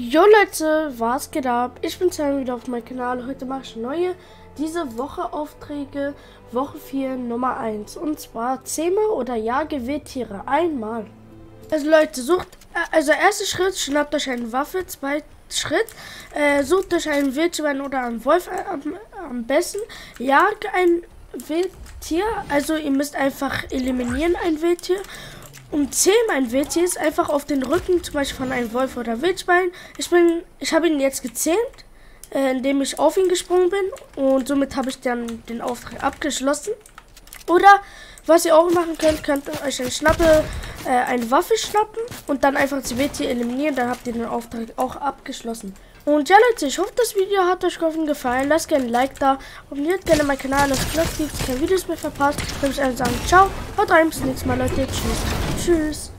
Jo Leute, was geht ab? Ich bin Sam wieder auf meinem Kanal. Heute mache ich neue diese Woche Aufträge, Woche 4, Nummer 1. Und zwar zähme oder jage Wildtiere einmal. Also Leute, sucht, also erster Schritt, schnappt euch eine Waffe, zweiter Schritt, äh, sucht euch einen Wildschwein oder einen Wolf am, am besten, jagt ein Wildtier, also ihr müsst einfach eliminieren ein Wildtier um 10 ein Wildtier ist einfach auf den Rücken, zum Beispiel von einem Wolf oder Wildschwein. Ich bin, ich habe ihn jetzt gezähmt, äh, indem ich auf ihn gesprungen bin und somit habe ich dann den Auftrag abgeschlossen. Oder was ihr auch machen könnt, könnt ihr euch eine Schnappe, äh, eine Waffe schnappen und dann einfach das Wildtier eliminieren, dann habt ihr den Auftrag auch abgeschlossen. Und ja Leute, ich hoffe das Video hat euch gefallen. Lasst gerne ein Like da, abonniert gerne meinen Kanal, das Glocke, keine Videos mehr verpasst. Dann würde ich sagen, ciao, haut rein, bis zum nächsten Mal Leute, tschüss. Tschüss.